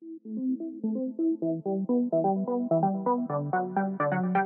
Thank you.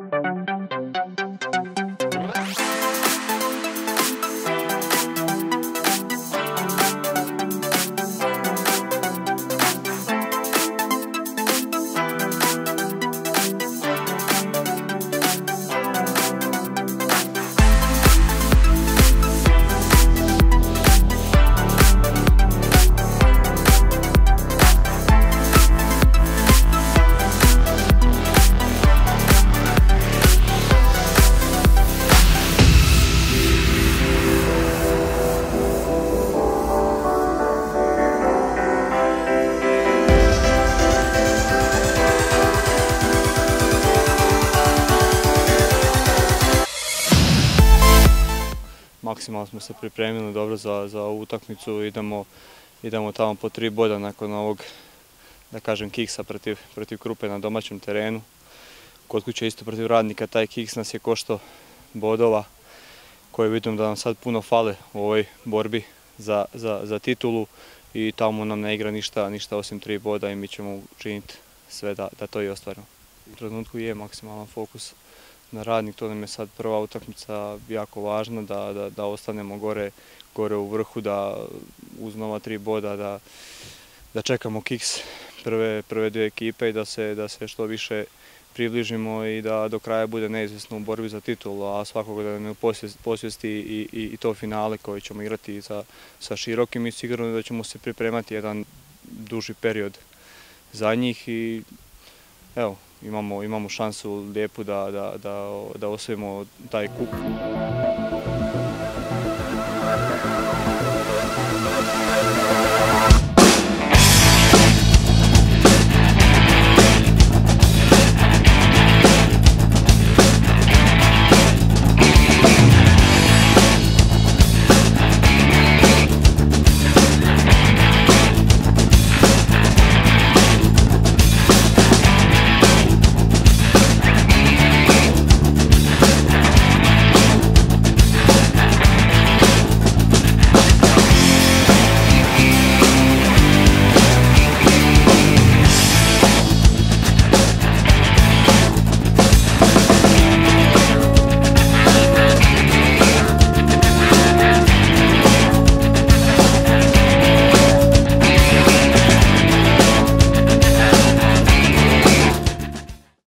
Maksimalno smo se pripremili dobro za, za ovu utakmicu, idemo, idemo tamo po tri boda nakon ovog, da kažem, kiksa protiv, protiv Krupe na domaćem terenu. Kod kuće isto protiv radnika, taj kiks nas je košto bodova koje vidim da nam sad puno fale u ovoj borbi za, za, za titulu i tamo nam ne igra ništa, ništa osim tri boda i mi ćemo učiniti sve da, da to i ostvarimo. U trenutku je maksimalan fokus na radnik, to nam je sad prva utakmica jako važna, da, da, da ostanemo gore, gore u vrhu, da uz nova tri boda, da, da čekamo kiks prve, prve dvije ekipe i da se, da se što više približimo i da do kraja bude neizvjesno u borbi za titulu, a svakog da ne posvijesti i, i, i to finale koje ćemo igrati sa, sa širokim i sigurno da ćemo se pripremati jedan duži period za njih i evo, imamo, imamo šansu lijepu da, da, da, da osvijemo taj kup. Thank you.